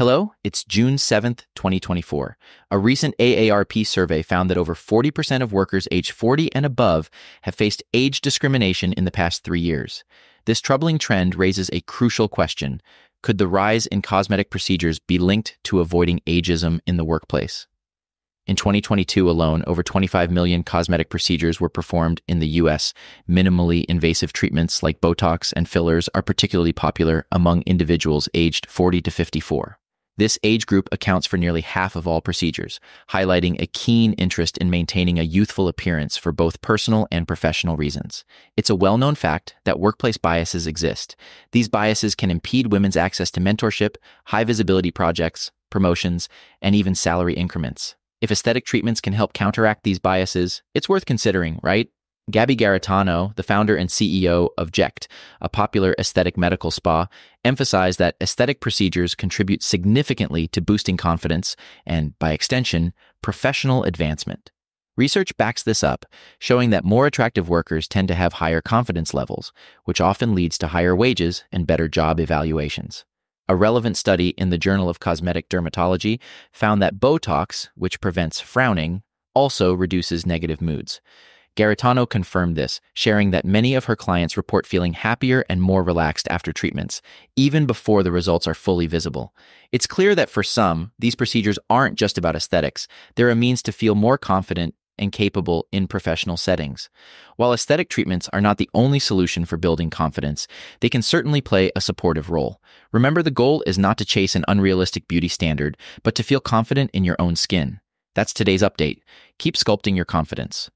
Hello, it's June 7th, 2024. A recent AARP survey found that over 40% of workers aged 40 and above have faced age discrimination in the past three years. This troubling trend raises a crucial question Could the rise in cosmetic procedures be linked to avoiding ageism in the workplace? In 2022 alone, over 25 million cosmetic procedures were performed in the US. Minimally invasive treatments like Botox and fillers are particularly popular among individuals aged 40 to 54. This age group accounts for nearly half of all procedures, highlighting a keen interest in maintaining a youthful appearance for both personal and professional reasons. It's a well known fact that workplace biases exist. These biases can impede women's access to mentorship, high visibility projects, promotions, and even salary increments. If aesthetic treatments can help counteract these biases, it's worth considering, right? Gabby Garritano, the founder and CEO of Ject, a popular aesthetic medical spa, emphasized that aesthetic procedures contribute significantly to boosting confidence and, by extension, professional advancement. Research backs this up, showing that more attractive workers tend to have higher confidence levels, which often leads to higher wages and better job evaluations. A relevant study in the Journal of Cosmetic Dermatology found that Botox, which prevents frowning, also reduces negative moods. Garritano confirmed this, sharing that many of her clients report feeling happier and more relaxed after treatments, even before the results are fully visible. It's clear that for some, these procedures aren't just about aesthetics, they're a means to feel more confident and capable in professional settings. While aesthetic treatments are not the only solution for building confidence, they can certainly play a supportive role. Remember, the goal is not to chase an unrealistic beauty standard, but to feel confident in your own skin. That's today's update. Keep sculpting your confidence.